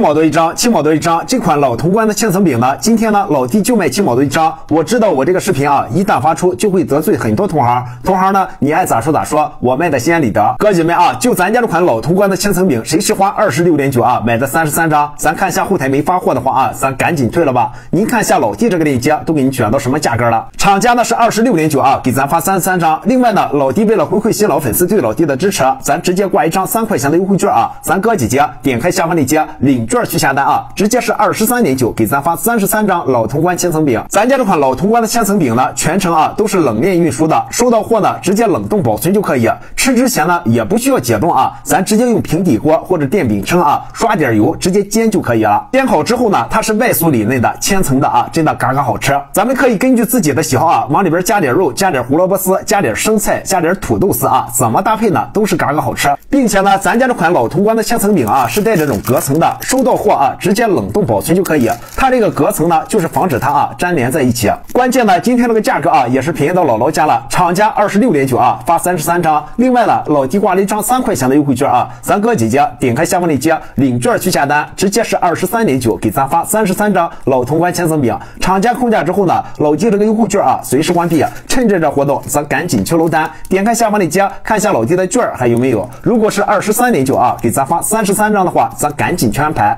七毛多一张，七毛多一张。这款老潼关的千层饼呢，今天呢老弟就卖七毛多一张。我知道我这个视频啊，一旦发出就会得罪很多同行。同行呢，你爱咋说咋说，我卖的心安理得。哥姐们啊，就咱家这款老潼关的千层饼，谁是花二十六点九啊买的三十三张？咱看一下后台没发货的话啊，咱赶紧退了吧。您看一下老弟这个链接都给你卷到什么价格了？厂家呢是二十六点九啊，给咱发三十三张。另外呢，老弟为了回馈新老粉丝对老弟的支持，咱直接挂一张三块钱的优惠券啊。咱哥姐姐点开下方链接领券去下单啊，直接是二十三点九给咱发三十三张老潼关千层饼。咱家这款老潼关的千层饼呢，全程啊都是冷链运输的，收到货呢直接冷冻保存就可以。吃之前呢也不需要解冻啊，咱直接用平底锅 或者电饼铛啊，刷点油直接煎就可以了。煎好之后呢，它是外酥里嫩的千层的啊，真的嘎嘎好吃。咱们可以根据自己的喜好啊，往里边加点肉，加点胡萝卜丝，加点生菜，加点土豆丝啊，怎么搭配呢都是嘎嘎好吃。并且呢，咱家这款老潼关的千层饼啊，是带这种隔层的，收收到货啊直接冷冻保存就可以。它这个隔层呢，就是防止它啊粘连在一起。关键呢，今天这个价格啊，也是便宜到姥姥家了，厂家二十六点九啊，发三十三张。另外呢，老弟挂了一张三块钱的优惠券啊，咱哥姐姐点开下方链接领券去下单，直接是二十三点九给咱发三十三张老潼关千层饼。厂家控价之后呢，老弟这个优惠券啊随时关闭，趁着这活动咱赶紧去楼单，点开下方链接看一下老弟的券还有没有。如果是二十三点九啊，给咱发三十三张的话，咱赶紧去安排。